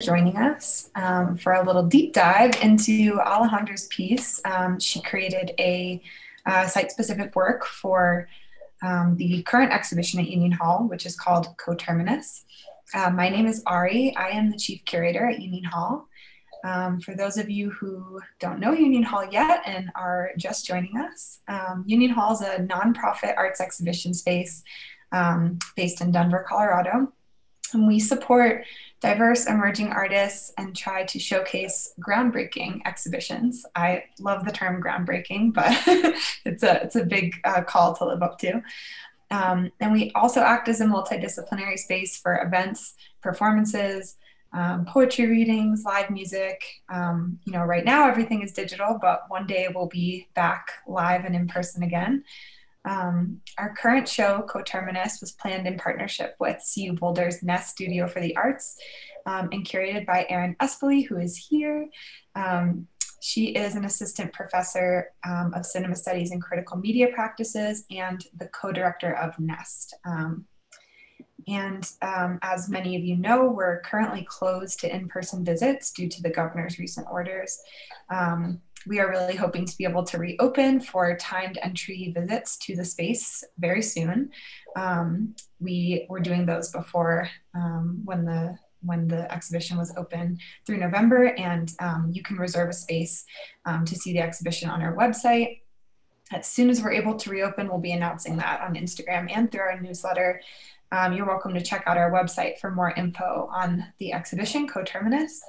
joining us um, for a little deep dive into Alejandra's piece. Um, she created a uh, site-specific work for um, the current exhibition at Union Hall, which is called Coterminous. Uh, my name is Ari. I am the chief curator at Union Hall. Um, for those of you who don't know Union Hall yet and are just joining us, um, Union Hall is a nonprofit arts exhibition space um, based in Denver, Colorado. And we support diverse emerging artists and try to showcase groundbreaking exhibitions. I love the term groundbreaking, but it's a it's a big uh, call to live up to. Um, and we also act as a multidisciplinary space for events, performances, um, poetry readings, live music. Um, you know, right now everything is digital, but one day we'll be back live and in person again. Um, our current show, Coterminous, was planned in partnership with CU Boulder's Nest Studio for the Arts um, and curated by Erin Espelie, who is here. Um, she is an assistant professor um, of cinema studies and critical media practices and the co-director of Nest. Um, and um, as many of you know, we're currently closed to in-person visits due to the governor's recent orders. Um, we are really hoping to be able to reopen for timed entry visits to the space very soon. Um, we were doing those before um, when the when the exhibition was open through November, and um, you can reserve a space um, to see the exhibition on our website. As soon as we're able to reopen, we'll be announcing that on Instagram and through our newsletter. Um, you're welcome to check out our website for more info on the exhibition, Coterminous.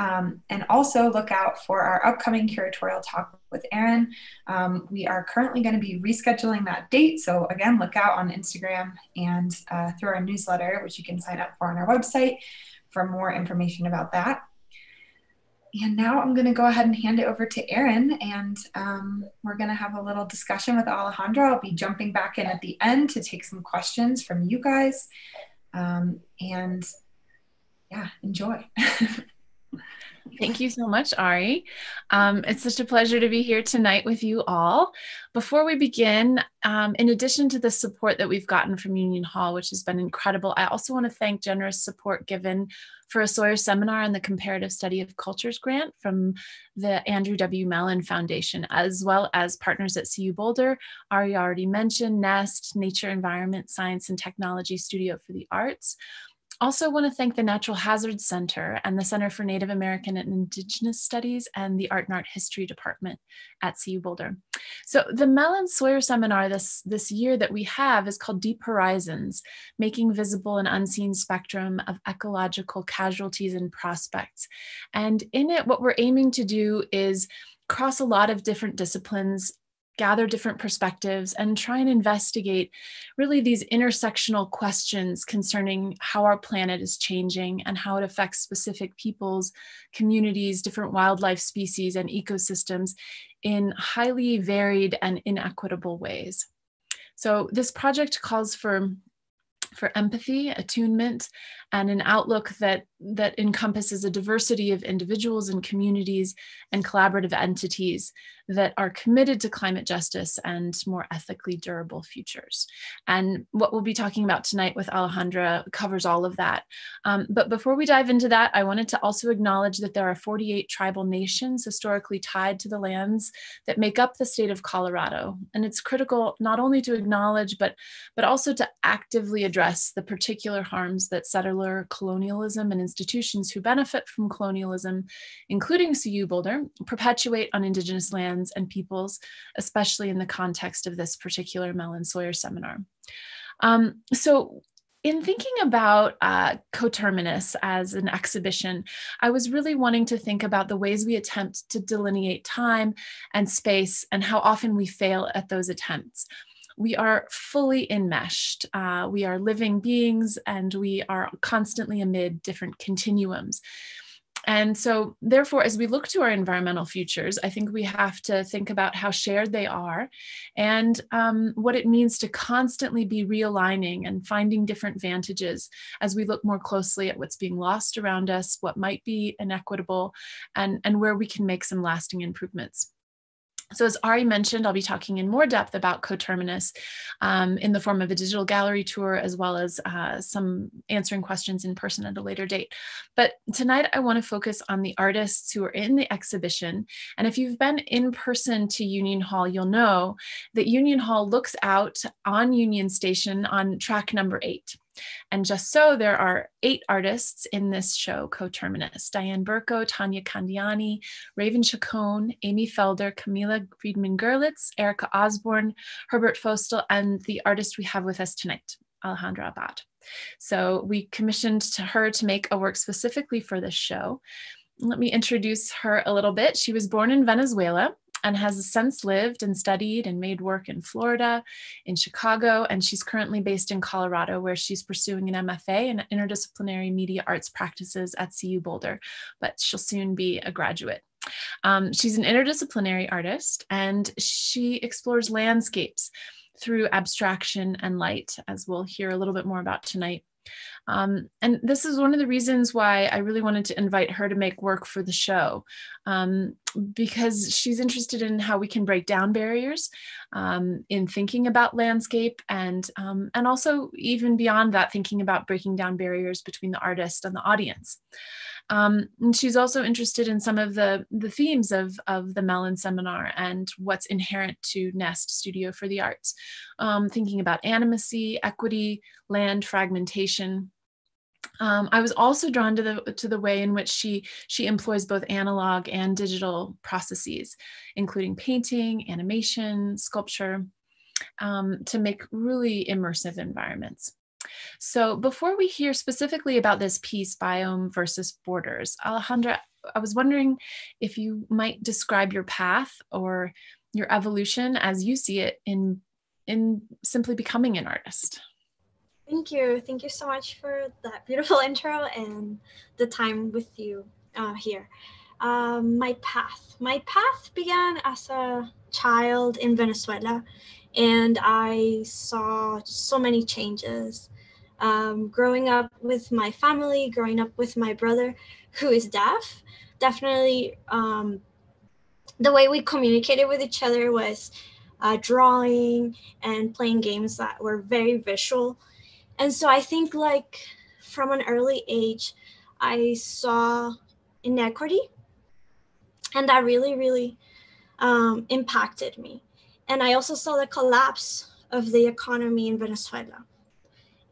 Um, and also look out for our upcoming curatorial talk with Erin. Um, we are currently going to be rescheduling that date. So again, look out on Instagram and uh, through our newsletter, which you can sign up for on our website for more information about that. And now I'm going to go ahead and hand it over to Erin, and um, we're going to have a little discussion with Alejandra. I'll be jumping back in at the end to take some questions from you guys. Um, and yeah, enjoy. Thank you so much, Ari. Um, it's such a pleasure to be here tonight with you all. Before we begin, um, in addition to the support that we've gotten from Union Hall, which has been incredible, I also want to thank generous support given for a Sawyer seminar on the comparative study of cultures grant from the Andrew W. Mellon Foundation, as well as partners at CU Boulder, Ari already mentioned, NEST, Nature Environment Science and Technology Studio for the Arts, also want to thank the Natural Hazards Center and the Center for Native American and Indigenous Studies and the Art and Art History Department at CU Boulder. So the Mellon Sawyer seminar this, this year that we have is called Deep Horizons, Making Visible an Unseen Spectrum of Ecological Casualties and Prospects. And in it, what we're aiming to do is cross a lot of different disciplines gather different perspectives and try and investigate really these intersectional questions concerning how our planet is changing and how it affects specific peoples, communities, different wildlife species, and ecosystems in highly varied and inequitable ways. So, this project calls for for empathy, attunement, and an outlook that, that encompasses a diversity of individuals and communities and collaborative entities that are committed to climate justice and more ethically durable futures. And what we'll be talking about tonight with Alejandra covers all of that. Um, but before we dive into that, I wanted to also acknowledge that there are 48 tribal nations historically tied to the lands that make up the state of Colorado. And it's critical not only to acknowledge, but, but also to actively address the particular harms that settler colonialism and institutions who benefit from colonialism, including CU Boulder, perpetuate on Indigenous lands and peoples, especially in the context of this particular Mellon Sawyer seminar. Um, so in thinking about uh, coterminous as an exhibition, I was really wanting to think about the ways we attempt to delineate time and space and how often we fail at those attempts we are fully enmeshed. Uh, we are living beings and we are constantly amid different continuums. And so, therefore, as we look to our environmental futures, I think we have to think about how shared they are and um, what it means to constantly be realigning and finding different vantages as we look more closely at what's being lost around us, what might be inequitable, and, and where we can make some lasting improvements. So, as Ari mentioned, I'll be talking in more depth about Coterminous um, in the form of a digital gallery tour, as well as uh, some answering questions in person at a later date. But tonight, I want to focus on the artists who are in the exhibition. And if you've been in person to Union Hall, you'll know that Union Hall looks out on Union Station on track number eight. And just so, there are eight artists in this show, coterminous Diane Burko, Tania Candiani, Raven Chacon, Amy Felder, Camila Friedman Gerlitz, Erika Osborne, Herbert Fostel, and the artist we have with us tonight, Alejandra Abad. So we commissioned to her to make a work specifically for this show. Let me introduce her a little bit. She was born in Venezuela and has since lived and studied and made work in Florida, in Chicago, and she's currently based in Colorado, where she's pursuing an MFA in interdisciplinary media arts practices at CU Boulder, but she'll soon be a graduate. Um, she's an interdisciplinary artist and she explores landscapes through abstraction and light, as we'll hear a little bit more about tonight. Um, and this is one of the reasons why I really wanted to invite her to make work for the show, um, because she's interested in how we can break down barriers um, in thinking about landscape, and um, and also even beyond that, thinking about breaking down barriers between the artist and the audience. Um, and she's also interested in some of the, the themes of, of the Mellon Seminar and what's inherent to Nest Studio for the Arts, um, thinking about animacy, equity, land fragmentation. Um, I was also drawn to the to the way in which she she employs both analog and digital processes, including painting, animation, sculpture, um, to make really immersive environments. So before we hear specifically about this piece, biome versus borders, Alejandra, I was wondering if you might describe your path or your evolution as you see it in in simply becoming an artist. Thank you. Thank you so much for that beautiful intro and the time with you uh, here. Um, my path. My path began as a child in Venezuela, and I saw so many changes um, growing up with my family, growing up with my brother who is deaf, definitely um, the way we communicated with each other was uh, drawing and playing games that were very visual. And so I think, like, from an early age, I saw inequity, and that really, really um, impacted me. And I also saw the collapse of the economy in Venezuela.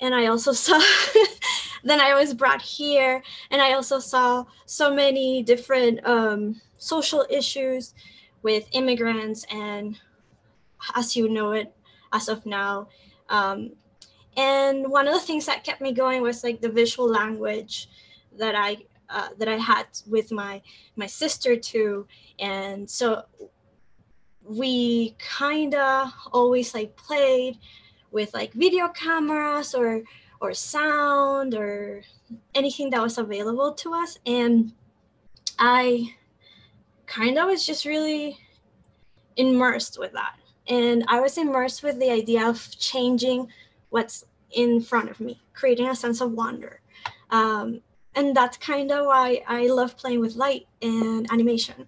And I also saw then I was brought here. And I also saw so many different um, social issues with immigrants. And as you know it as of now um, and one of the things that kept me going was like the visual language that I uh, that I had with my my sister too. And so we kind of always like played with like video cameras or or sound or anything that was available to us. And i kind of was just really immersed with that. And i was immersed with the idea of changing what's in front of me creating a sense of wonder um, and that's kind of why i love playing with light and animation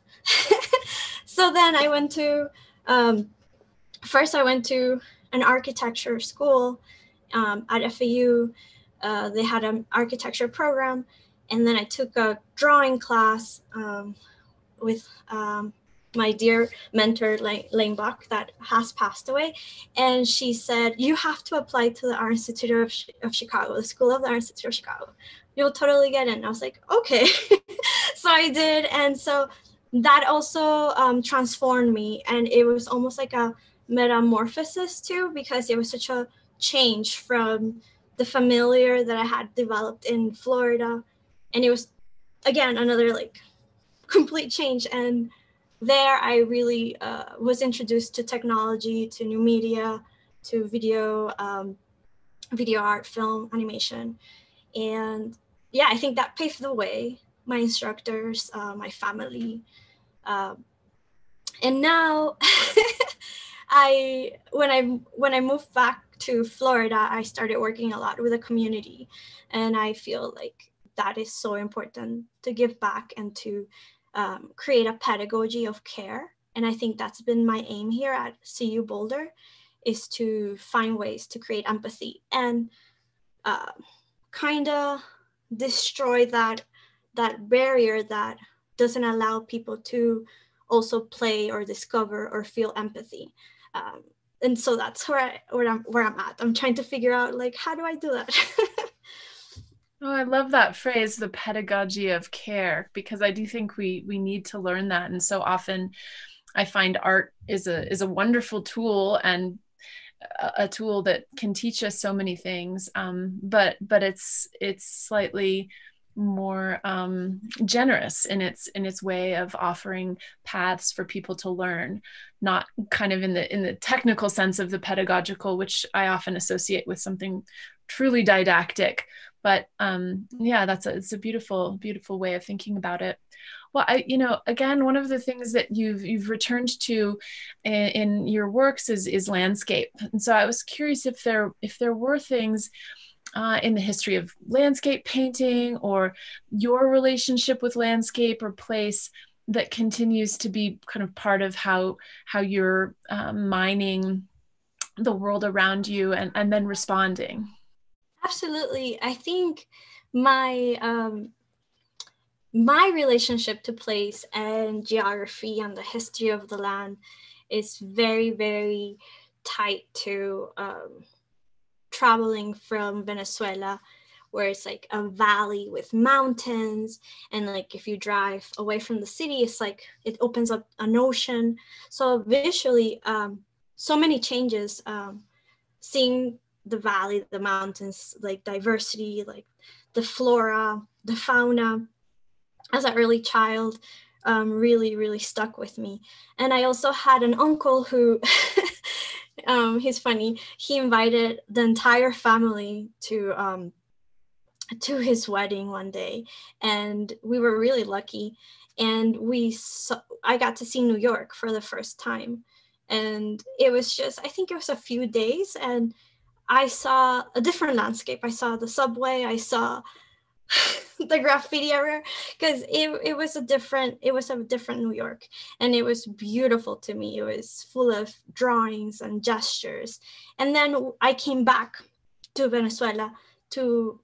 so then i went to um, first i went to an architecture school um, at FAU. Uh, they had an architecture program, and then I took a drawing class um, with um, my dear mentor Lane Bach that has passed away, and she said you have to apply to the Art Institute of, of Chicago, the School of the Art Institute of Chicago. You'll totally get in. I was like, okay, so I did, and so that also um, transformed me, and it was almost like a metamorphosis too because it was such a change from the familiar that I had developed in Florida. And it was again another like complete change. And there I really uh, was introduced to technology, to new media, to video, um, video art, film, animation. And yeah, I think that paved the way. My instructors, uh, my family. Uh, and now I when I when I moved back to Florida, I started working a lot with the community, and I feel like that is so important to give back and to um, create a pedagogy of care and I think that's been my aim here at CU Boulder is to find ways to create empathy and uh, kind of destroy that that barrier that doesn't allow people to also play or discover or feel empathy. Um, and so that's where I where I'm where I'm at. I'm trying to figure out like how do I do that? oh, I love that phrase, the pedagogy of care, because I do think we we need to learn that. And so often I find art is a is a wonderful tool and a, tool that can teach us so many things. Um, but but it's it's slightly more um, generous in its in its way of offering paths for people to learn not kind of in the in the technical sense of the pedagogical which i often associate with something truly didactic but um, yeah that's a it's a beautiful beautiful way of thinking about it. Well i you know again one of the things that you've you've returned to in, in your works is is landscape. And so i was curious if there if there were things uh, in the history of landscape painting or your relationship with landscape or place that continues to be kind of part of how how you're um, mining the world around you and, and then responding absolutely. I think my um, my relationship to place and geography and the history of the land is very very tight to um, traveling from Venezuela where it's like a valley with mountains and like if you drive away from the city it's like it opens up an ocean. So visually um, so many changes um, seeing the valley the mountains like diversity like the flora the fauna as an early child um, really really stuck with me and i also had an uncle who um, he's funny. He invited the entire family to um, to his wedding one day, and we were really lucky. And we saw, I got to see New York for the first time, and it was just I think it was a few days, and I saw a different landscape. I saw the subway. I saw the graffiti everywhere because it, it was a different it was a different new york and it was beautiful to me it was full of drawings and gestures and then i came back to venezuela to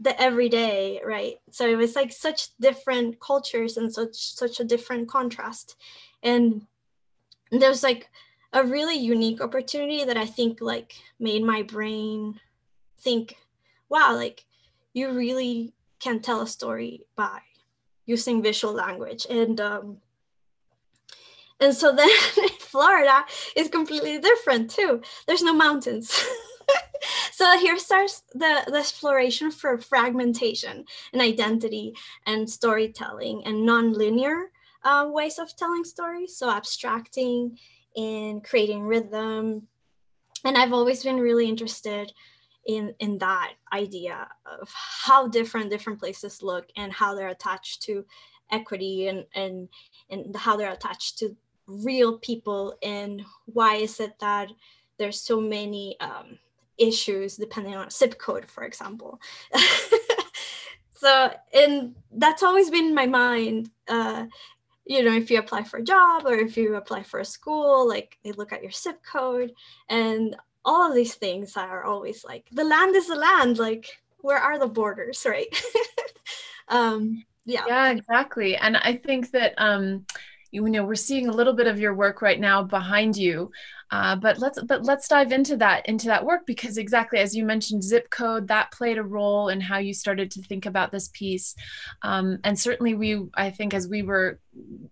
the everyday right so it was like such different cultures and such such a different contrast and there's like a really unique opportunity that i think like made my brain think wow like you really can tell a story by using visual language and um, and so then Florida is completely different too. There's no mountains. so here starts the, the exploration for fragmentation and identity and storytelling and non-linear uh, ways of telling stories. So abstracting and creating rhythm. And I've always been really interested in in that idea of how different different places look and how they're attached to equity and and and how they're attached to real people and why is it that there's so many um, issues depending on zip code for example so and that's always been in my mind uh, you know if you apply for a job or if you apply for a school like they look at your zip code and all of these things are always like the land is the land like where are the borders right? Um yeah. Yeah exactly. And i think that um you know we're seeing a little bit of your work right now behind you. Uh, but let's but let's dive into that into that work because exactly as you mentioned zip code that played a role in how you started to think about this piece. Um, and certainly we i think as we were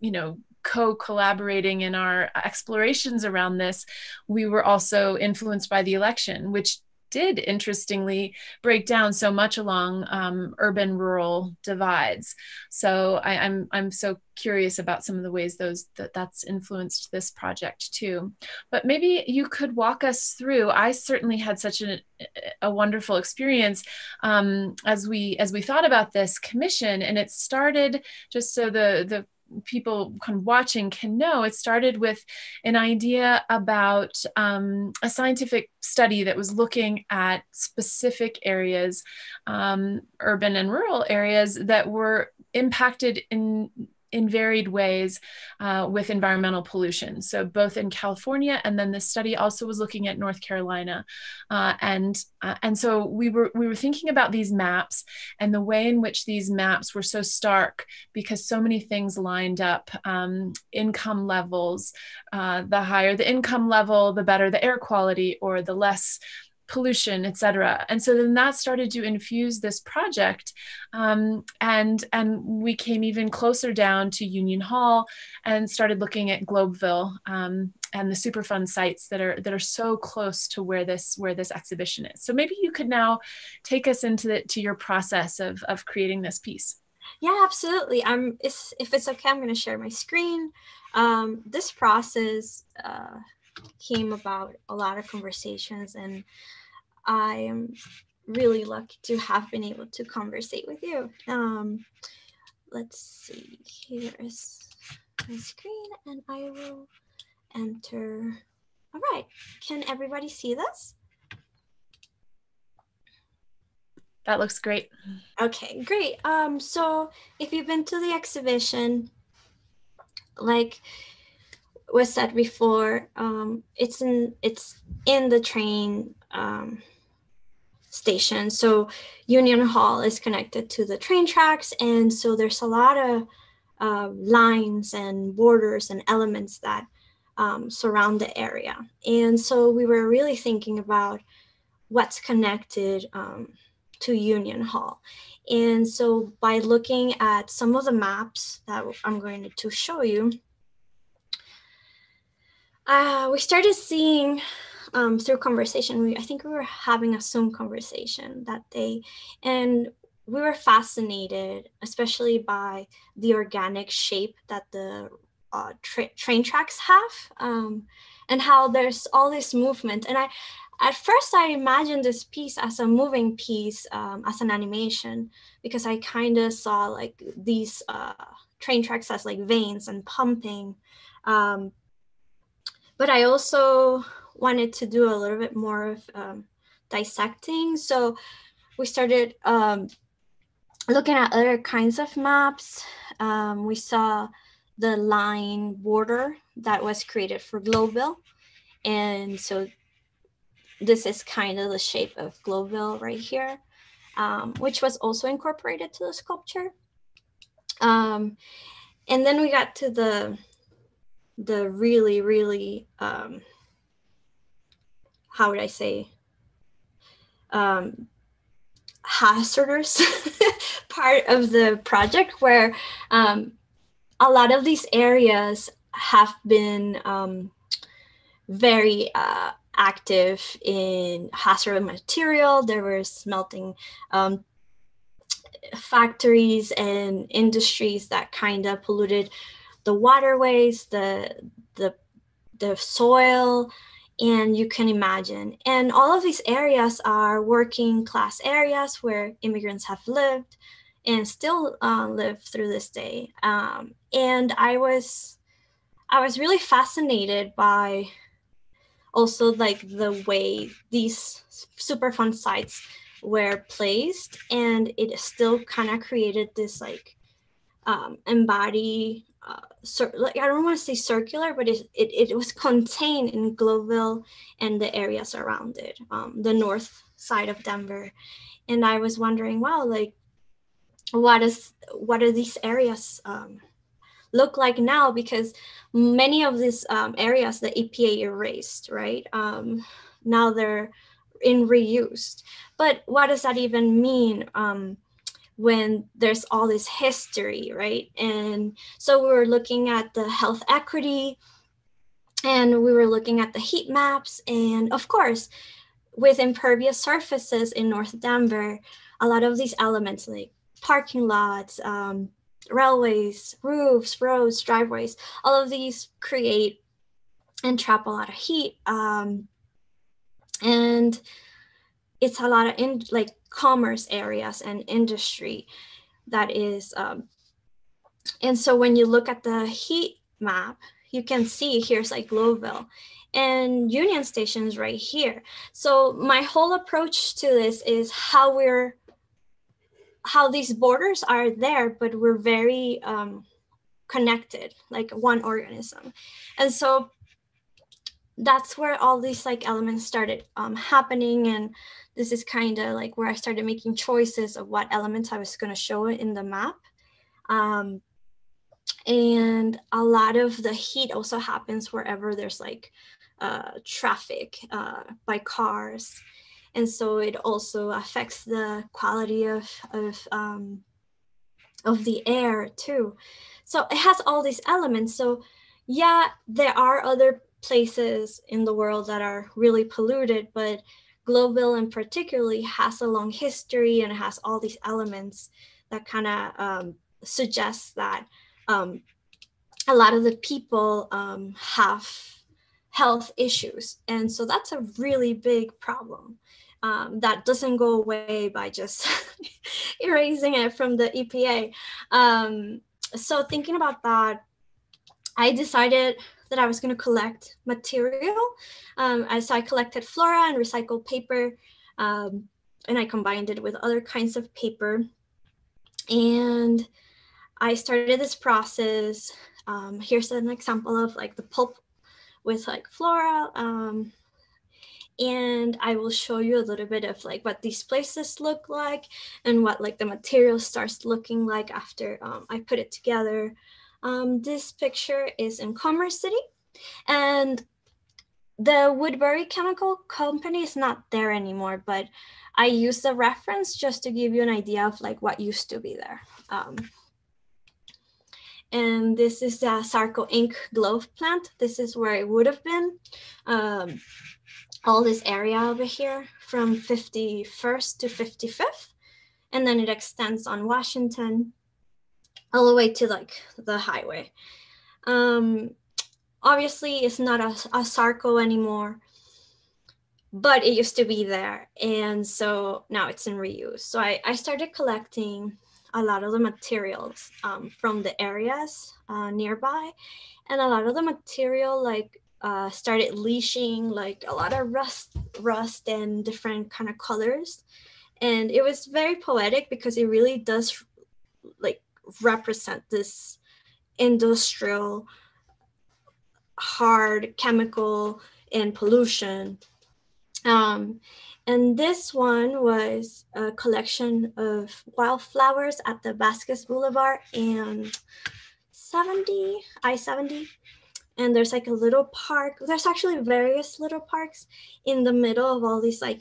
you know co-collaborating in our explorations around this, we were also influenced by the election, which did interestingly break down so much along um, urban rural divides. So I, am I'm, I'm so curious about some of the ways those that that's influenced this project too. But maybe you could walk us through. I certainly had such a, a wonderful experience um, as we as we thought about this commission, and it started just so the the people kind of watching can know, it started with an idea about um, a scientific study that was looking at specific areas, um, urban and rural areas that were impacted in in varied ways uh, with environmental pollution. So both in California, and then this study also was looking at North Carolina, uh, and uh, and so we were we were thinking about these maps and the way in which these maps were so stark because so many things lined up, um, income levels, uh, the higher the income level, the better the air quality, or the less pollution, et cetera. And so then that started to infuse this project. Um, and, and we came even closer down to Union Hall and started looking at Globeville um, and the Superfund sites that are, that are so close to where this, where this exhibition is. So maybe you could now take us into the, to your process of, of creating this piece. Yeah, absolutely. I'm, if, if it's okay, I'm going to share my screen. Um, this process, uh, came about a lot of conversations and I am really lucky to have been able to conversate with you. Um, let's see, here is my screen and I will enter. All right, can everybody see this? That looks great. Okay, great. Um, so if you've been to the exhibition, like was said before, um, it's in it's in the train um, station. So Union Hall is connected to the train tracks, and so there's a lot of uh, lines and borders and elements that um, surround the area. And so we were really thinking about what's connected um, to Union Hall. And so by looking at some of the maps that I'm going to show you, uh, we started seeing um, through conversation. We, I think we were having a Zoom conversation that day, and we were fascinated, especially by the organic shape that the uh, tra- train tracks have, um, and how there's all this movement. And I, at first, I imagined this piece as a moving piece, um, as an animation, because I kind of saw like these uh, train tracks as like veins and pumping. Um, but I also wanted to do a little bit more of um, dissecting. So we started um, looking at other kinds of maps. Um, we saw the line border that was created for Globeville. And so this is kind of the shape of Globeville right here, um, which was also incorporated to the sculpture. Um, and then we got to the the really, really, um, how would I say, um, hazardous part of the project where um, a lot of these areas have been um, very uh, active in hazardous material. There were smelting um, factories and industries that kind of polluted the waterways, the the the soil, and you can imagine. And all of these areas are working class areas where immigrants have lived and still uh, live through this day. Um, and I was I was really fascinated by also like the way these Superfund sites were placed and it still kind of created this like um, embody uh, I don't want to say circular, but it, it, it was contained in Globeville and the areas around it, um, the north side of Denver. And I was wondering, wow, like what is what are these areas um, look like now? Because many of these um, areas the EPA erased, right? Um, now they're in reused. But what does that even mean? Um, when there's all this history, right? And so we were looking at the health equity and we were looking at the heat maps. And of course, with impervious surfaces in North Denver, a lot of these elements like parking lots, um, railways, roofs, roads, driveways, all of these create and trap a lot of heat. Um, and it's a lot of in like commerce areas and industry that is um, and so when you look at the heat map you can see here's like Globeville and Union Station is right here. So my whole approach to this is how we're how these borders are there, but we're very um, connected, like one organism. And so that's where all these like elements started um, happening. And this is kind of like where I started making choices of what elements I was going to show in the map. Um, and a lot of the heat also happens wherever there's like uh, traffic uh, by cars. And so it also affects the quality of of um, of the air too. So it has all these elements. So yeah there are other places in the world that are really polluted but Globeville in particularly has a long history and has all these elements that kind of um, suggests that um, a lot of the people um, have health issues. And so that's a really big problem. Um, that doesn't go away by just erasing it from the EPA. Um, so thinking about that, I decided that I was going to collect material. Um, so I collected flora and recycled paper, um, and I combined it with other kinds of paper. And I started this process. Um, here's an example of like the pulp with like flora. Um, and I will show you a little bit of like what these places look like and what like the material starts looking like after um, I put it together. Um, this picture is in Commerce City and the Woodbury Chemical Company is not there anymore, but I use the reference just to give you an idea of like what used to be there. Um, and this is the Sarco Inc. Globe plant. This is where it would have been. Um, all this area over here from 51st to 55th. And then it extends on Washington all the way to like the highway. Um, obviously, it's not a, a Sarco anymore, but it used to be there. And so now it's in reuse. So I, I started collecting a lot of the materials um, from the areas uh, nearby. And a lot of the material like uh, started leaching like a lot of rust, rust and different kind of colors. And it was very poetic because it really does like represent this industrial, hard chemical and pollution. Um, and this one was a collection of wildflowers at the Vasquez Boulevard and 70, I-70. And there's like a little park. There's actually various little parks in the middle of all these like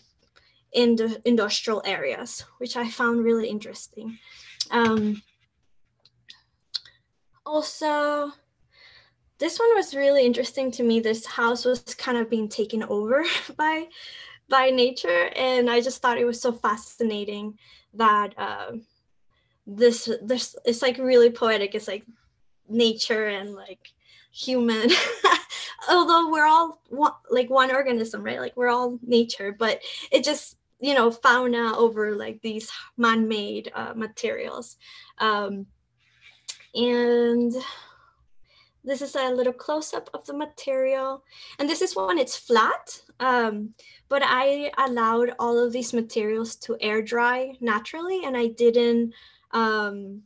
in the industrial areas, which I found really interesting. Um, also, this one was really interesting to me. This house was kind of being taken over by by nature and i just thought it was so fascinating that uh, this this it's like really poetic. It's like nature and like human. Although we're all one, like one organism right? Like we're all nature but it just you know fauna over like these man-made uh, materials. Um, and this is a little close-up of the material and this is when it's flat um, but I allowed all of these materials to air dry naturally and I didn't um,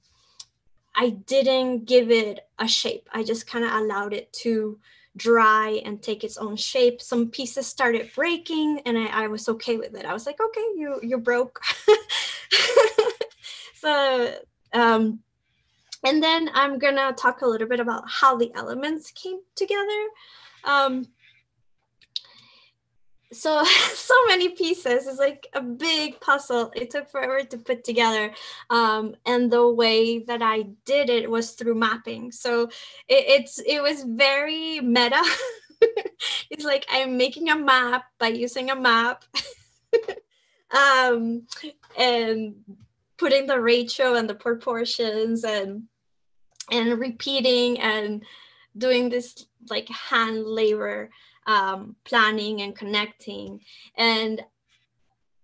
I didn't give it a shape. I just kind of allowed it to dry and take its own shape. Some pieces started breaking and I, I was okay with it. I was like, okay, you you broke. so um, and then I'm gonna talk a little bit about how the elements came together. Um, so so many pieces. It's like a big puzzle. It took forever to put together. Um, and the way that i did it was through mapping. So it, it's it was very meta. It's like i'm making a map by using a map. Um, and putting the ratio and the proportions and and repeating and doing this like hand labor um, planning and connecting. And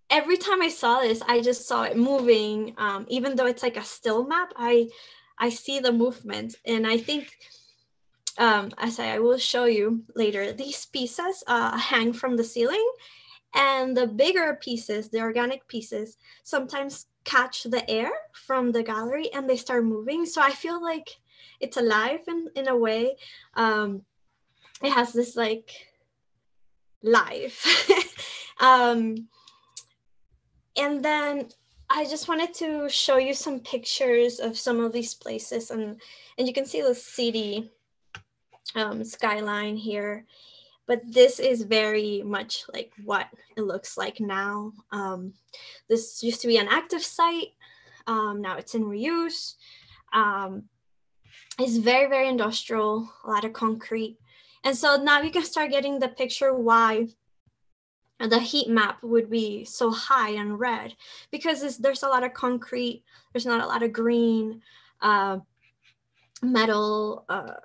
every time I saw this, I just saw it moving. Um, even though it's like a still map, I I see the movement, and I think. Um, as I will show you later, these pieces uh, hang from the ceiling, and the bigger pieces, the organic pieces, sometimes catch the air from the gallery and they start moving. So I feel like it's alive in, in a way. Um, it has this like life. um, and then I just wanted to show you some pictures of some of these places and, and you can see the city um, skyline here. But this is very much like what it looks like now. Um, this used to be an active site. Um, now it's in reuse. Um, it's very, very industrial, a lot of concrete. And so now you can start getting the picture why the heat map would be so high and red because there's a lot of concrete, there's not a lot of green, uh, metal, uh,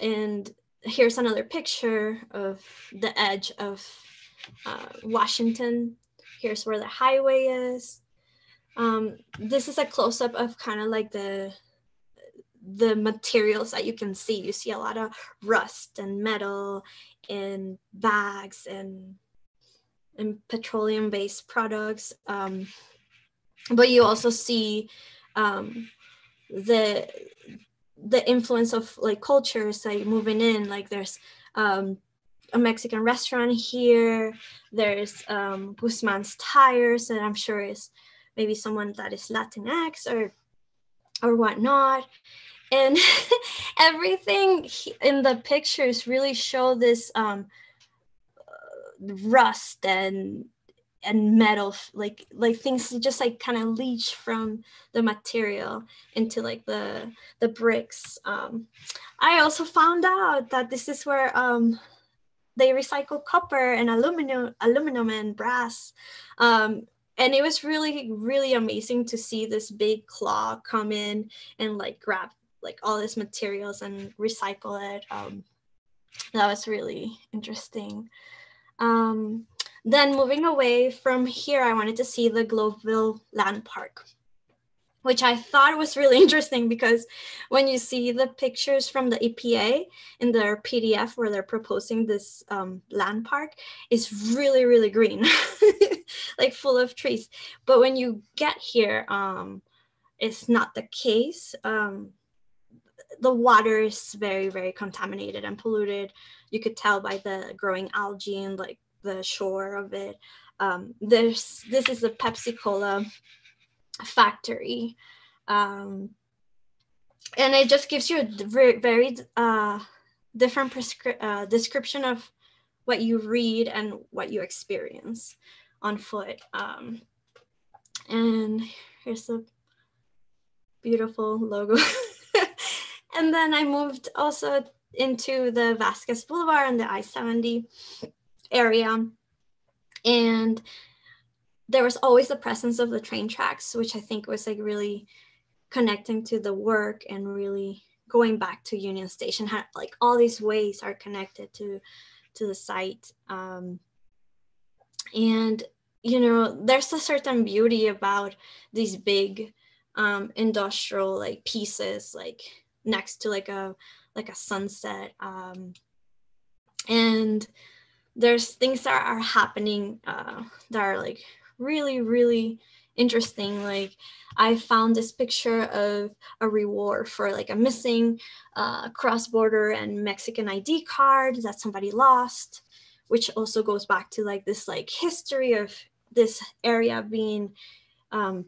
and here's another picture of the edge of uh, Washington. Here's where the highway is. Um, this is a close-up of kind of like the the materials that you can see. You see a lot of rust and metal in bags and and petroleum-based products. Um, but you also see um, the the influence of like cultures like moving in. Like there's um, a Mexican restaurant here. There's um, Guzman's Tires, and I'm sure is maybe someone that is Latinx or or whatnot and everything in the pictures really show this um, rust and and metal like like things just like kind of leach from the material into like the the bricks um i also found out that this is where um they recycle copper and aluminum aluminum and brass um and it was really really amazing to see this big claw come in and like grab like all these materials and recycle it. Um, that was really interesting. Um, then moving away from here, I wanted to see the Globeville Land Park, which I thought was really interesting because when you see the pictures from the EPA in their PDF where they're proposing this um, land park, it's really, really green, like full of trees. But when you get here, um, it's not the case. Um, the water is very very contaminated and polluted you could tell by the growing algae and like the shore of it. Um, this is a pepsi cola factory. Um, and it just gives you a very, very uh, different prescri- uh, description of what you read and what you experience on foot. Um, and here's a beautiful logo. And then I moved also into the Vasquez Boulevard and the I-70 area. And there was always the presence of the train tracks, which I think was like really connecting to the work and really going back to Union Station. How, like all these ways are connected to to the site. Um, and you know, there's a certain beauty about these big um, industrial like pieces, like next to like a like a sunset um, and there's things that are happening uh, that are like really really interesting. Like i found this picture of a reward for like a missing uh, cross-border and mexican id card that somebody lost which also goes back to like this like history of this area being um,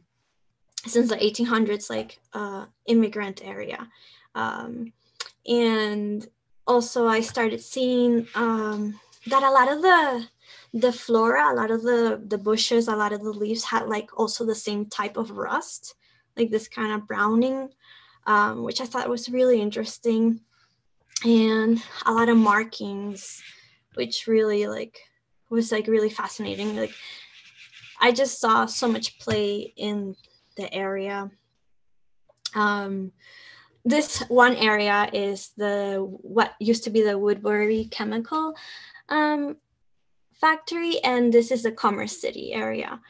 since the 1800s like uh, immigrant area. Um, and also I started seeing um, that a lot of the the flora, a lot of the the bushes, a lot of the leaves had like also the same type of rust, like this kind of browning, um, which I thought was really interesting, and a lot of markings, which really like was like really fascinating. Like I just saw so much play in the area. Um, this one area is the what used to be the Woodbury Chemical um, Factory, and this is the Commerce City area.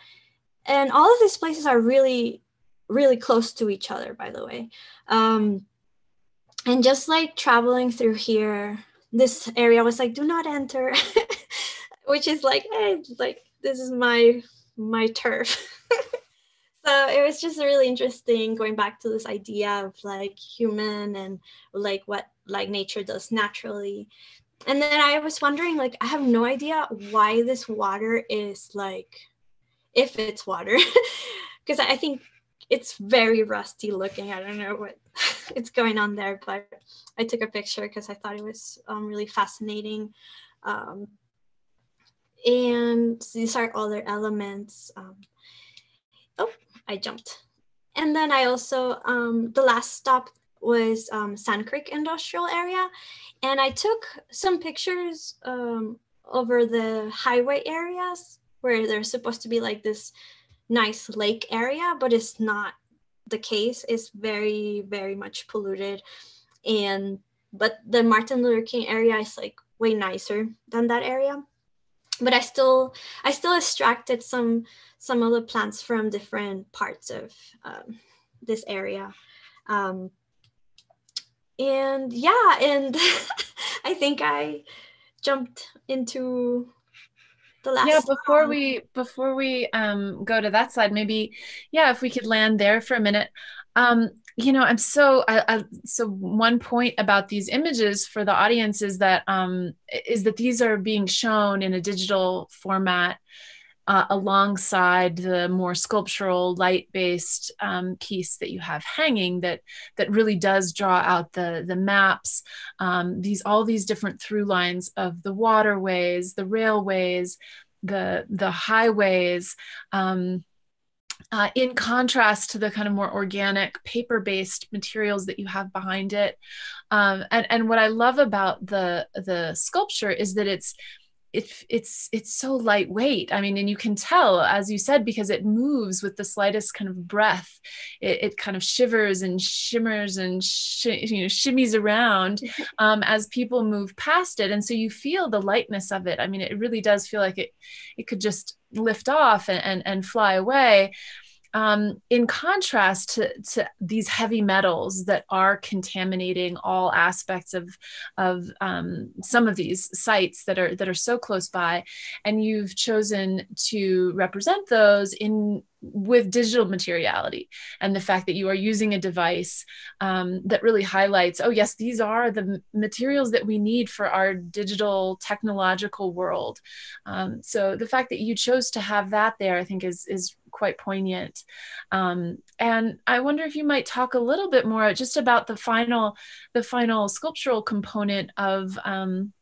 And all of these places are really, really close to each other, by the way. Um, and just like traveling through here, this area was like, do not enter, which is like, hey, like this is my my turf. so it was just really interesting going back to this idea of like human and like what like nature does naturally and then i was wondering like i have no idea why this water is like if it's water because i think it's very rusty looking. I don't know what it's going on there but i took a picture because i thought it was um, really fascinating. Um, and these are other elements um, oh i jumped. And then i also um, the last stop was um, sand creek industrial area. And i took some pictures um, over the highway areas where there's supposed to be like this nice lake area but it's not the case. It's very very much polluted. And but the martin luther king area is like way nicer than that area. But I still I still extracted some some of the plants from different parts of um, this area. Um, and yeah, and I think I jumped into the last. Yeah, before we before we um, go to that slide, maybe yeah, if we could land there for a minute. Um, you know i'm so I, I, so one point about these images for the audience is that um is that these are being shown in a digital format uh, alongside the more sculptural light-based um, piece that you have hanging that that really does draw out the the maps um, these all these different through lines of the waterways the railways the the highways um, uh, in contrast to the kind of more organic paper-based materials that you have behind it. Um, and, and what I love about the, the sculpture is that it's it, it's it's so lightweight. I mean, and you can tell, as you said, because it moves with the slightest kind of breath. It, it kind of shivers and shimmers and sh- you know shimmies around um, as people move past it, and so you feel the lightness of it. I mean, it really does feel like it it could just lift off and and, and fly away um, in contrast to, to these heavy metals that are contaminating all aspects of, of um, some of these sites that are that are so close by, and you've chosen to represent those in with digital materiality and the fact that you are using a device um, that really highlights oh yes these are the materials that we need for our digital technological world um, so the fact that you chose to have that there i think is is quite poignant. Um, and I wonder if you might talk a little bit more just about the final, the final sculptural component of um,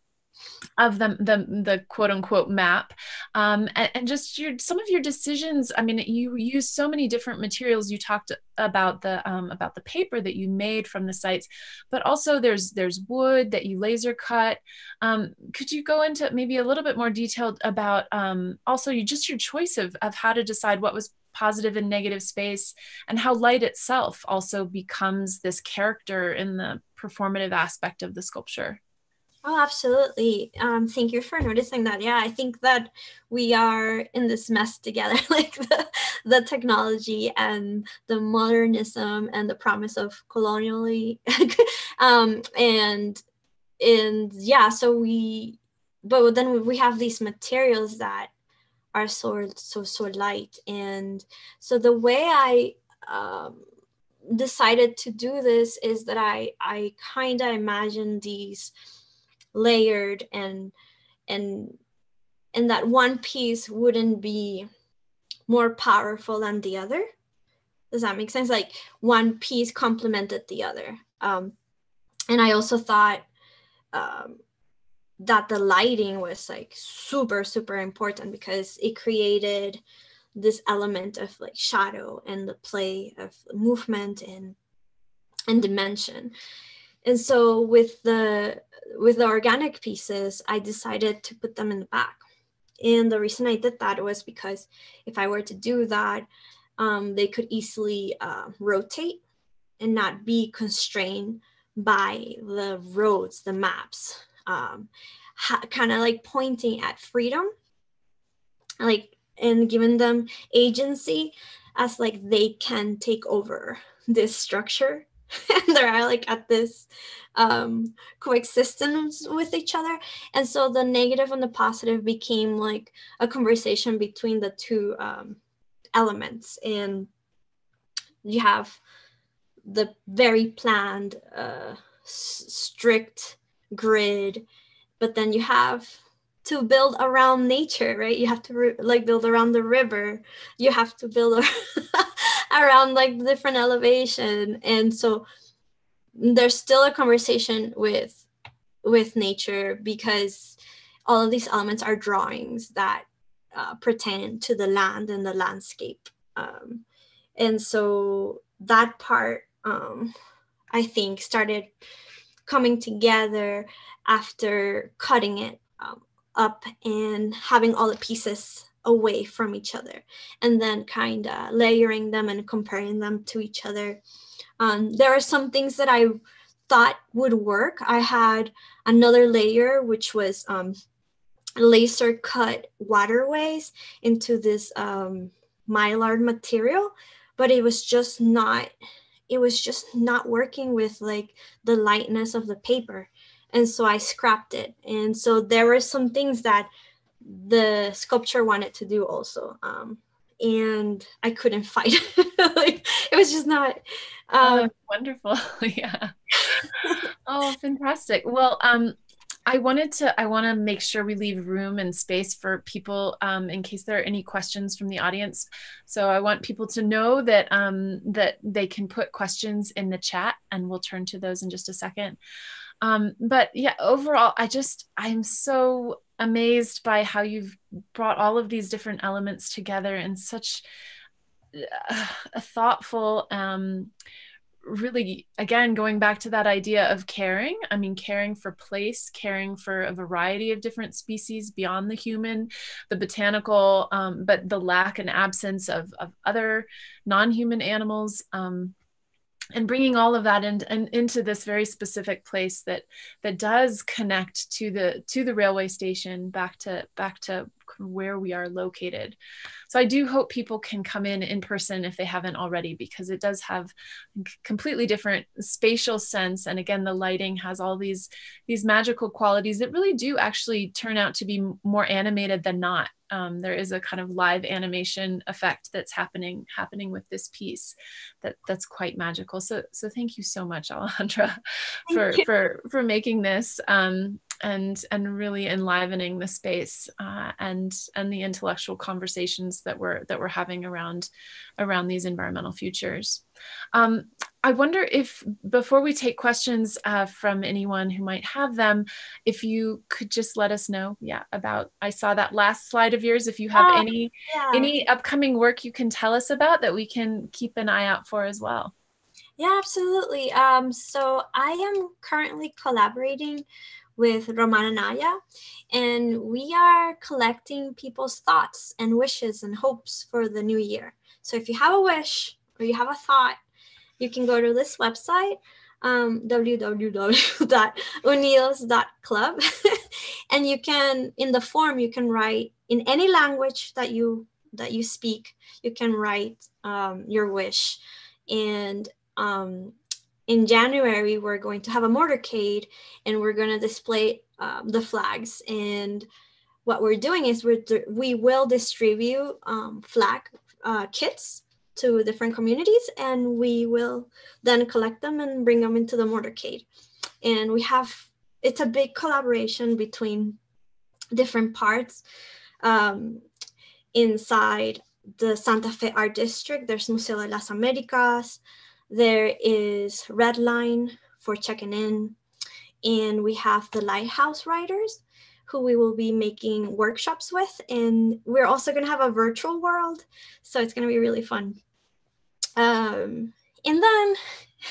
of the, the, the quote unquote map. Um, and, and, just your some of your decisions i mean you use so many different materials. You talked about the um, about the paper that you made from the sites but also there's there's wood that you laser cut. Um, could you go into maybe a little bit more detailed about um, also you just your choice of, of how to decide what was positive and negative space and how light itself also becomes this character in the performative aspect of the sculpture Oh, absolutely. Um, thank you for noticing that. Yeah, I think that we are in this mess together, like the, the technology and the modernism and the promise of coloniality. um, and and yeah, so we but then we have these materials that are so so so light. And so the way I um, decided to do this is that I I kind of imagine these layered and and and that one piece wouldn't be more powerful than the other? Does that make sense? Like one piece complemented the other. Um, and i also thought um, that the lighting was like super super important because it created this element of like shadow and the play of movement and and dimension and so with the with the organic pieces i decided to put them in the back. And the reason i did that was because if i were to do that um, they could easily uh, rotate and not be constrained by the roads the maps um, ha- kind of like pointing at freedom like and giving them agency as like they can take over this structure and they're like at this um, coexistence with each other. And so the negative and the positive became like a conversation between the two um, elements. And you have the very planned uh, s- strict grid but then you have to build around nature right you have to re- like build around the river you have to build around like different elevation. And so there's still a conversation with with nature because all of these elements are drawings that uh, pertain to the land and the landscape. Um, and so that part um, i think started coming together after cutting it um, up and having all the pieces away from each other and then kind of layering them and comparing them to each other. Um, there are some things that i thought would work. I had another layer which was um, laser cut waterways into this um, mylar material but it was just not it was just not working with like the lightness of the paper and so i scrapped it. And so there were some things that the sculpture wanted to do also um, and i couldn't fight like it was just not um, oh, wonderful yeah oh fantastic well um I wanted to I want to make sure we leave room and space for people um, in case there are any questions from the audience. So I want people to know that um, that they can put questions in the chat, and we'll turn to those in just a second. Um, but yeah, overall, I just I'm so amazed by how you've brought all of these different elements together in such uh, a thoughtful um, really again going back to that idea of caring. I mean caring for place caring for a variety of different species beyond the human the botanical um, but the lack and absence of, of other non-human animals um, and bringing all of that in, in, into this very specific place that that does connect to the to the railway station back to back to where we are located. So i do hope people can come in in person if they haven't already because it does have a completely different spatial sense. And again the lighting has all these these magical qualities that really do actually turn out to be more animated than not um, there is a kind of live animation effect that's happening happening with this piece that that's quite magical. So so thank you so much alejandra for for for making this um, and and really enlivening the space uh, and and the intellectual conversations that we're that we're having around around these environmental futures um, I wonder if before we take questions uh, from anyone who might have them, if you could just let us know, yeah, about I saw that last slide of yours. If you have Oh, any yeah. any upcoming work you can tell us about that we can keep an eye out for as well. Yeah, absolutely. Um, so I am currently collaborating with Romana Naya, and we are collecting people's thoughts and wishes and hopes for the new year. So if you have a wish or you have a thought, you can go to this website, um, and you can, in the form, you can write in any language that you that you speak. You can write um, your wish, and um, in January, we're going to have a motorcade and we're going to display um, the flags. And what we're doing is we're, we will distribute um, flag uh, kits to different communities and we will then collect them and bring them into the motorcade. And we have, it's a big collaboration between different parts. Um, inside the Santa Fe Art District, there's Museo de las Americas, there is Red Line for checking in. And we have the Lighthouse Writers, who we will be making workshops with. And we're also going to have a virtual world. So it's going to be really fun. Um, and then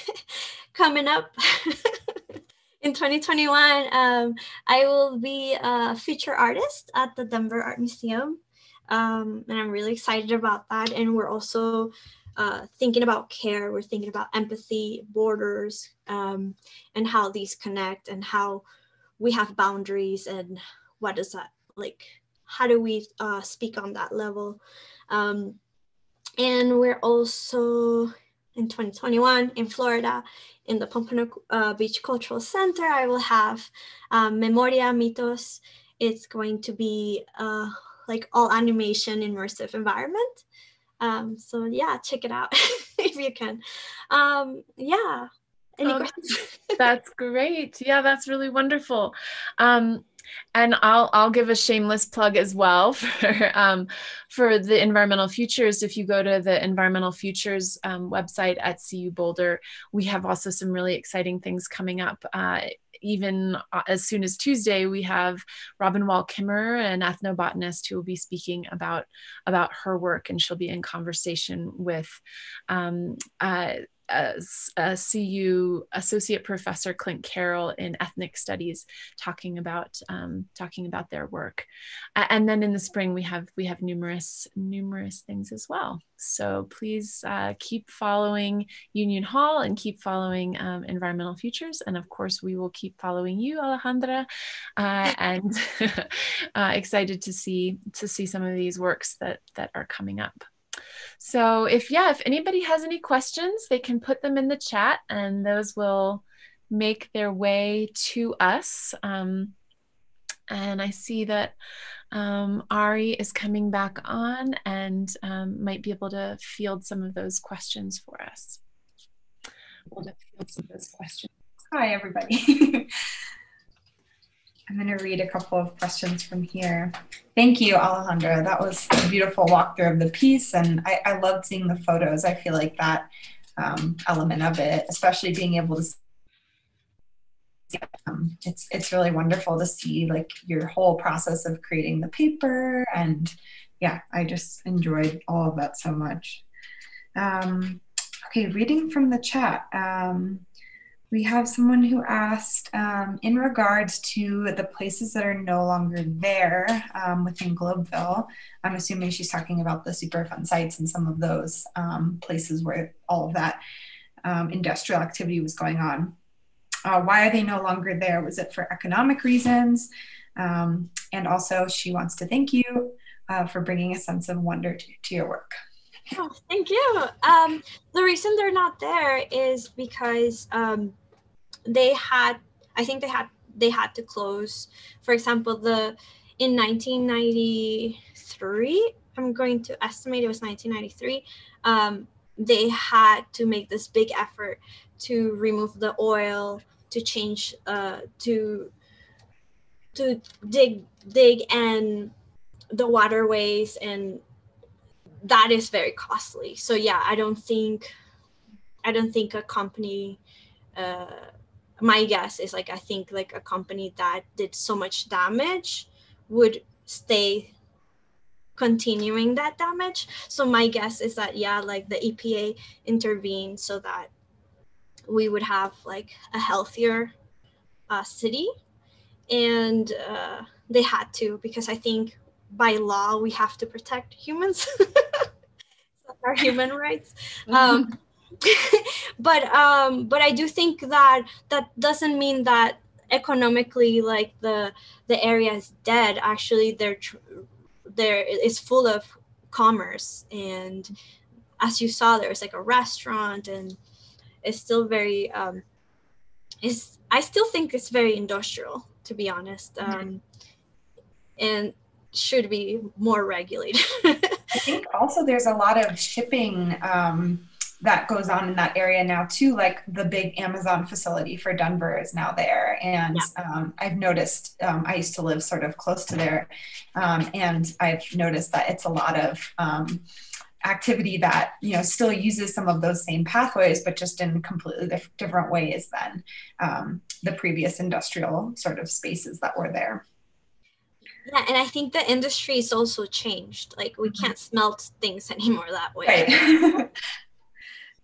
coming up in 2021, um, I will be a feature artist at the Denver Art Museum. Um, and I'm really excited about that. And we're also uh, thinking about care, we're thinking about empathy, borders, um, and how these connect and how we have boundaries and what does that like, how do we uh, speak on that level? Um, and we're also in 2021 in Florida in the Pompano uh, Beach Cultural Center. I will have um, Memoria Mitos. It's going to be uh, like all animation immersive environment. Um, so yeah, check it out. if you can. Um, yeah. Any Oh, questions? That's great. Yeah, that's really wonderful. Um, and I'll I'll give a shameless plug as well for um, for the environmental futures. If you go to the environmental futures um, website at CU Boulder, we have also some really exciting things coming up. Uh, even uh, as soon as Tuesday, we have Robin Wall Kimmerer, an ethnobotanist, who will be speaking about about her work, and she'll be in conversation with. Um, uh, a, a CU associate professor Clint Carroll in ethnic studies talking about um, talking about their work, and then in the spring we have we have numerous numerous things as well. So please uh, keep following Union Hall and keep following um, Environmental Futures, and of course we will keep following you, Alejandra, uh, and uh, excited to see to see some of these works that that are coming up. So if yeah, if anybody has any questions, they can put them in the chat and those will make their way to us. Um, and I see that um, Ari is coming back on and um, might be able to field some of those questions for us. Field some of those questions. Hi, everybody. I'm going to read a couple of questions from here. Thank you, Alejandra. That was a beautiful walkthrough of the piece, and I, I loved seeing the photos. I feel like that um, element of it, especially being able to. See, um, it's it's really wonderful to see like your whole process of creating the paper, and yeah, I just enjoyed all of that so much. Um, okay, reading from the chat. Um, we have someone who asked um, in regards to the places that are no longer there um, within Globeville. I'm assuming she's talking about the Superfund sites and some of those um, places where all of that um, industrial activity was going on. Uh, why are they no longer there? Was it for economic reasons? Um, and also, she wants to thank you uh, for bringing a sense of wonder to, to your work. Oh, thank you. Um, the reason they're not there is because um, they had, I think they had, they had to close. For example, the in 1993, I'm going to estimate it was 1993. Um, they had to make this big effort to remove the oil, to change, uh, to to dig dig and the waterways and that is very costly so yeah i don't think i don't think a company uh my guess is like i think like a company that did so much damage would stay continuing that damage. So my guess is that yeah like the epa intervened so that we would have like a healthier uh, city. And uh, they had to because i think by law we have to protect humans. Our human rights. Um, but um, but i do think that that doesn't mean that economically like the the area is dead. Actually there there is full of commerce. And as you saw there's like a restaurant and it's still very um is i still think it's very industrial to be honest. Um and should be more regulated. I think also there's a lot of shipping um, that goes on in that area now too. Like the big Amazon facility for Denver is now there, and yeah. um, I've noticed. Um, I used to live sort of close to there, um, and I've noticed that it's a lot of um, activity that you know still uses some of those same pathways, but just in completely dif- different ways than um, the previous industrial sort of spaces that were there. Yeah, and I think the industry is also changed. Like we can't smelt things anymore that way. Right.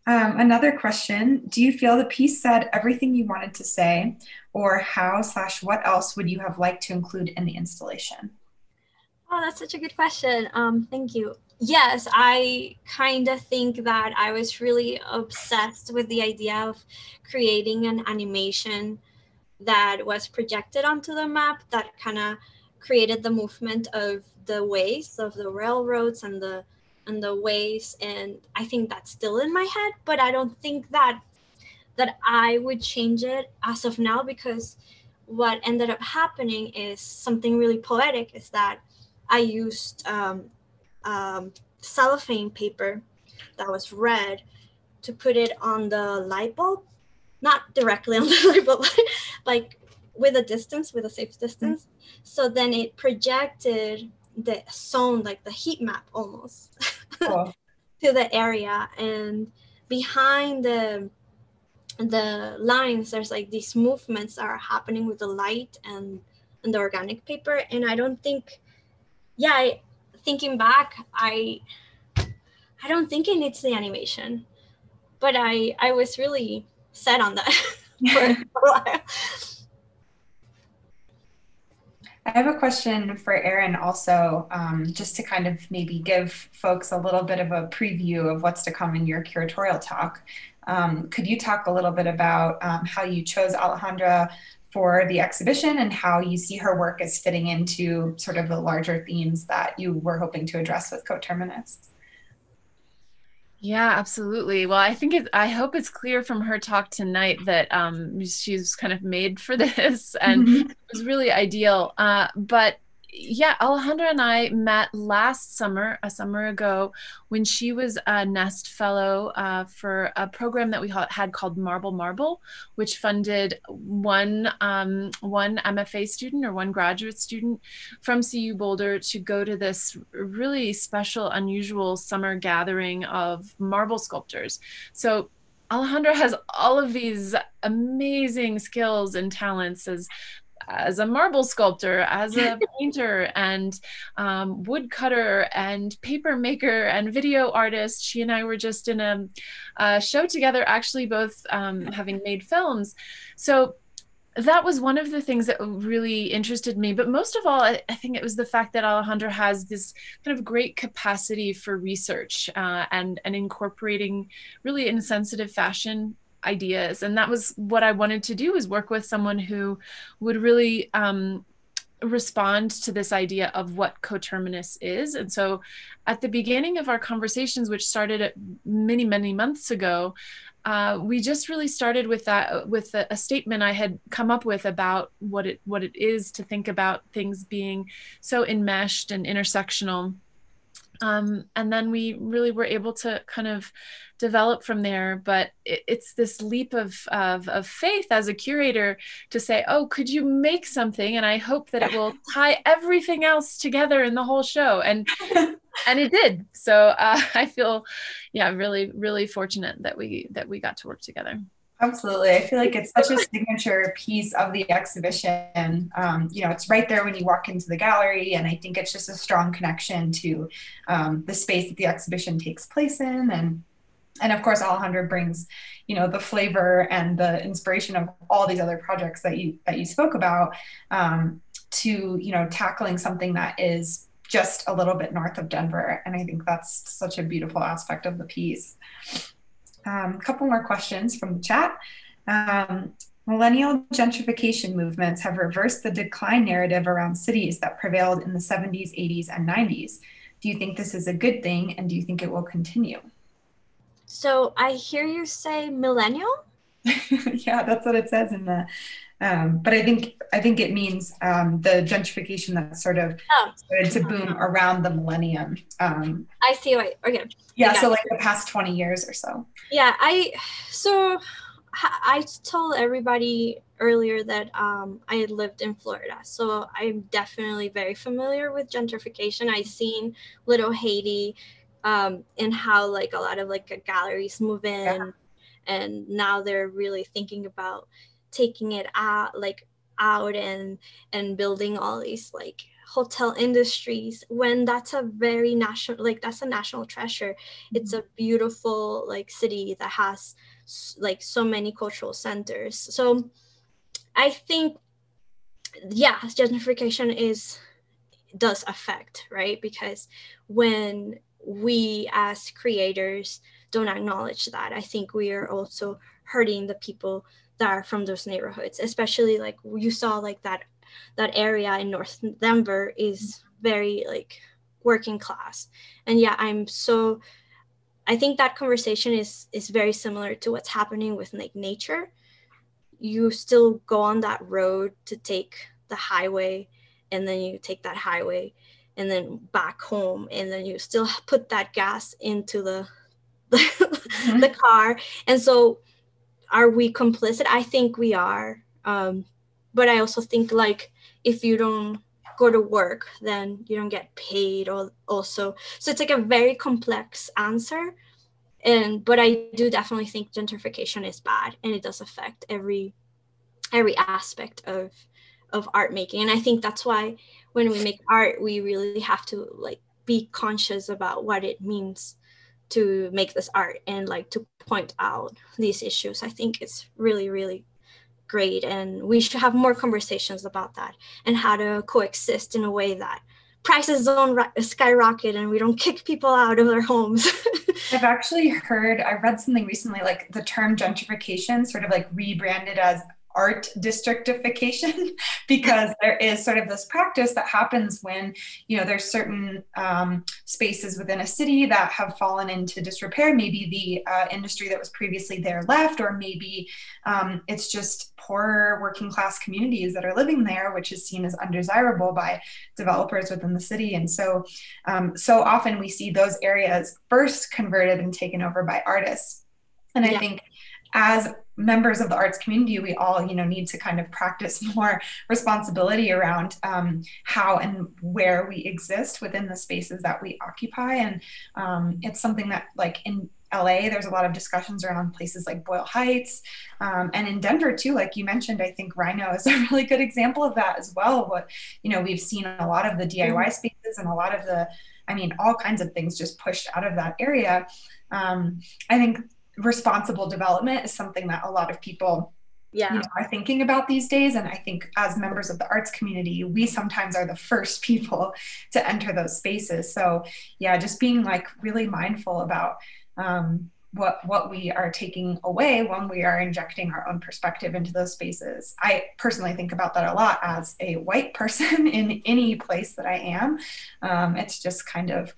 um, another question: Do you feel the piece said everything you wanted to say, or how slash what else would you have liked to include in the installation? Oh, that's such a good question. Um, thank you. Yes, I kind of think that I was really obsessed with the idea of creating an animation that was projected onto the map that kind of created the movement of the ways of the railroads and the and the ways and i think that's still in my head but i don't think that that i would change it as of now because what ended up happening is something really poetic is that i used um, um, cellophane paper that was red to put it on the light bulb, not directly on the light bulb, like with a distance, with a safe distance. Mm-hmm. So then it projected the zone, like the heat map almost, to the area. And behind the the lines, there's like these movements are happening with the light and and the organic paper. And I don't think, yeah, I, thinking back, I I don't think it needs the animation, but I I was really set on that for a while. I have a question for Aaron also, um, just to kind of maybe give folks a little bit of a preview of what's to come in your curatorial talk. Um, could you talk a little bit about um, how you chose Alejandra for the exhibition and how you see her work as fitting into sort of the larger themes that you were hoping to address with Coterminous? Yeah, absolutely. Well, I think it, I hope it's clear from her talk tonight that um, she's kind of made for this and mm-hmm. it was really ideal. Uh, but yeah, Alejandra and I met last summer, a summer ago, when she was a Nest Fellow uh, for a program that we had called Marble Marble, which funded one um, one MFA student or one graduate student from CU Boulder to go to this really special, unusual summer gathering of marble sculptors. So Alejandra has all of these amazing skills and talents as as a marble sculptor, as a painter, and um, woodcutter, and paper maker, and video artist. She and I were just in a, a show together, actually, both um, having made films. So that was one of the things that really interested me. But most of all, I, I think it was the fact that Alejandra has this kind of great capacity for research uh, and and incorporating really in sensitive fashion ideas. And that was what i wanted to do is work with someone who would really um, respond to this idea of what coterminous is. And so at the beginning of our conversations which started many many months ago uh, we just really started with that with a, a, statement I had come up with about what it what it is to think about things being so enmeshed and intersectional um, and then we really were able to kind of develop from there but it, it's this leap of, of, of faith as a curator to say oh could you make something? And i hope that it will tie everything else together in the whole show. And and it did. So uh, i feel yeah really really fortunate that we that we got to work together Absolutely. I feel like it's such a signature piece of the exhibition. Um, you know, it's right there when you walk into the gallery, and I think it's just a strong connection to um, the space that the exhibition takes place in. And and of course, Alejandra brings, you know, the flavor and the inspiration of all these other projects that you that you spoke about um, to you know tackling something that is just a little bit north of Denver. And I think that's such a beautiful aspect of the piece. Um, a couple more questions from the chat. Um, millennial gentrification movements have reversed the decline narrative around cities that prevailed in the 70s, 80s, and 90s. Do you think this is a good thing and do you think it will continue? So I hear you say millennial? yeah, that's what it says in the um, but I think I think it means um, the gentrification that sort of oh. started to boom around the millennium. Um, I see. Wait, okay. Yeah, so like the past twenty years or so. Yeah, I so I told everybody earlier that um, I had lived in Florida, so I'm definitely very familiar with gentrification. I've seen Little Haiti um, and how like a lot of like galleries move in, yeah. and now they're really thinking about taking it out like out and and building all these like hotel industries when that's a very national like that's a national treasure. Mm-hmm. it's a beautiful like city that has like so many cultural centers. So i think yeah gentrification is does affect right? Because when we as creators don't acknowledge that i think we are also hurting the people that are from those neighborhoods especially like you saw like that that area in north denver is very like working class and yeah i'm so i think that conversation is is very similar to what's happening with like nature you still go on that road to take the highway and then you take that highway and then back home and then you still put that gas into the the, mm-hmm. the car. And so are we complicit? I think we are. Um, but I also think like if you don't go to work, then you don't get paid or also. So it's like a very complex answer. And but I do definitely think gentrification is bad and it does affect every every aspect of of art making. And I think that's why when we make art, we really have to like be conscious about what it means to make this art and like to point out these issues. I think it's really, really great. And we should have more conversations about that and how to coexist in a way that prices don't skyrocket and we don't kick people out of their homes. I've actually heard, I read something recently like the term gentrification sort of like rebranded as art districtification because there is sort of this practice that happens when you know there's certain um, spaces within a city that have fallen into disrepair. Maybe the uh, industry that was previously there left or maybe um, it's just poorer working class communities that are living there which is seen as undesirable by developers within the city. And so um, so often we see those areas first converted and taken over by artists. And yeah. i think as members of the arts community we all you know need to kind of practice more responsibility around um, how and where we exist within the spaces that we occupy and um, it's something that like in LA, there's a lot of discussions around places like Boyle Heights. Um, and in Denver, too, like you mentioned, I think RiNo is a really good example of that as well. What, you know, we've seen a lot of the DIY mm-hmm. spaces and a lot of the, I mean, all kinds of things just pushed out of that area. Um, I think responsible development is something that a lot of people yeah. You know, are thinking about these days. And I think as members of the arts community, we sometimes are the first people to enter those spaces. So yeah, just being like really mindful about um, what what we are taking away when we are injecting our own perspective into those spaces. I personally think about that a lot as a white person in any place that I am. Um, it's just kind of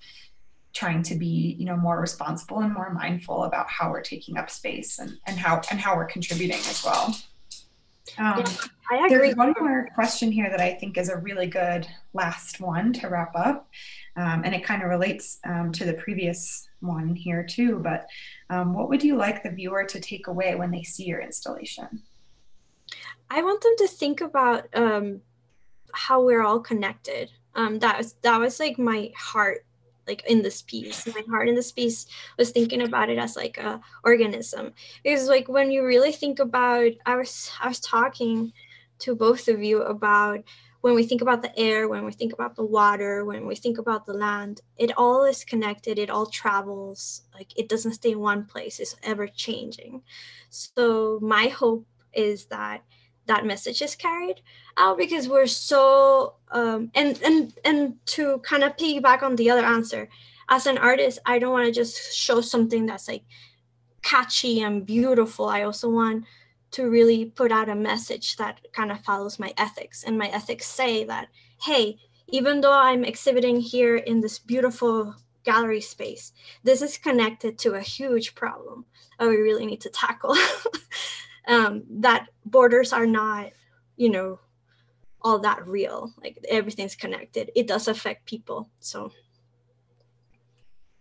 trying to be you know more responsible and more mindful about how we're taking up space and, and how and how we're contributing as well um, yeah, I agree. There's one more question here that I think is a really good last one to wrap up, um, and it kind of relates um, to the previous one here too. But um, what would you like the viewer to take away when they see your installation? I want them to think about um, how we're all connected. Um, that was that was like my heart like in this piece my heart in this piece was thinking about it as like a organism. Because like when you really think about i was i was talking to both of you about when we think about the air when we think about the water when we think about the land it all is connected it all travels like it doesn't stay in one place it's ever changing. So my hope is that that message is carried because we're so um, and and and to kind of piggyback on the other answer as an artist i don't want to just show something that's like catchy and beautiful. I also want to really put out a message that kind of follows my ethics and my ethics say that hey even though i'm exhibiting here in this beautiful gallery space this is connected to a huge problem that we really need to tackle. Um, that borders are not, you know, all that real. Like everything's connected. It does affect people. So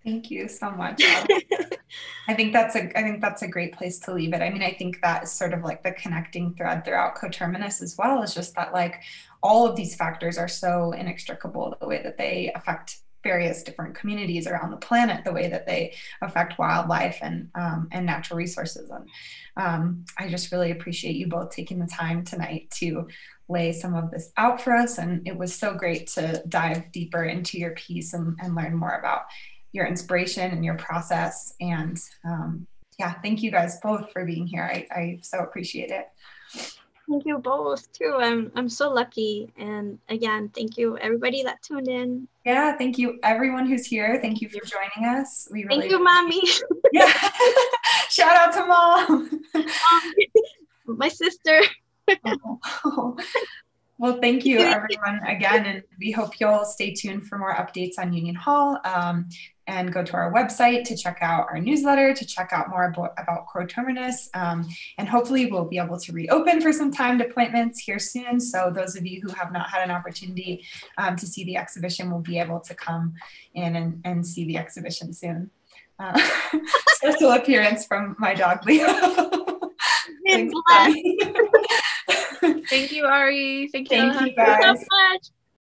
Thank you so much. I think that's a I think that's a great place to leave it. I mean, I think that is sort of like the connecting thread throughout coterminous as well, is just that like all of these factors are so inextricable the way that they affect various different communities around the planet, the way that they affect wildlife and um, and natural resources. And um, I just really appreciate you both taking the time tonight to lay some of this out for us. And it was so great to dive deeper into your piece and, and learn more about your inspiration and your process. And um, yeah, thank you guys both for being here. I, I so appreciate it. Thank you both too. I'm I'm so lucky. And again, thank you everybody that tuned in. Yeah, thank you everyone who's here. Thank you for joining us. We really Thank you, mommy. yeah. Shout out to mom. My sister. Oh. Well, thank you everyone again, and we hope you'll stay tuned for more updates on Union Hall. Um, and go to our website to check out our newsletter, to check out more about, about Coterminous. Um, and hopefully we'll be able to reopen for some timed appointments here soon. So those of you who have not had an opportunity um, to see the exhibition will be able to come in and, and see the exhibition soon. uh, special appearance from my dog Leo. Been Thanks, blessed. Bonnie. Thank you, Ari. Thank you. Thank you, guys. so much.